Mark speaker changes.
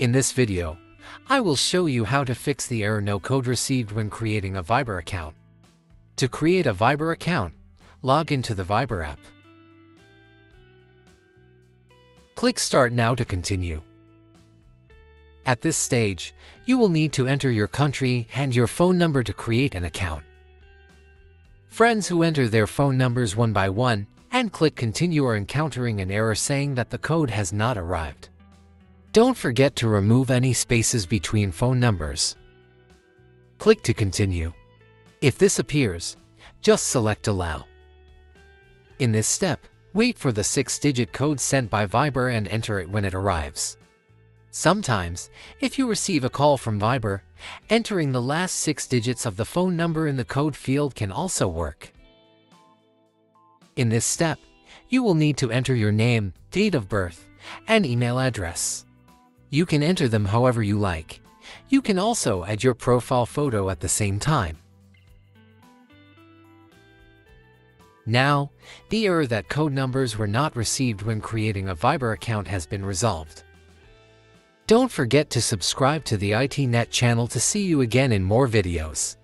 Speaker 1: In this video, I will show you how to fix the error no code received when creating a Viber account. To create a Viber account, log into the Viber app. Click Start Now to continue. At this stage, you will need to enter your country and your phone number to create an account. Friends who enter their phone numbers one by one and click Continue are encountering an error saying that the code has not arrived. Don't forget to remove any spaces between phone numbers. Click to continue. If this appears, just select Allow. In this step, wait for the six-digit code sent by Viber and enter it when it arrives. Sometimes, if you receive a call from Viber, entering the last six digits of the phone number in the code field can also work. In this step, you will need to enter your name, date of birth, and email address. You can enter them however you like. You can also add your profile photo at the same time. Now, the error that code numbers were not received when creating a Viber account has been resolved. Don't forget to subscribe to the ITNet channel to see you again in more videos.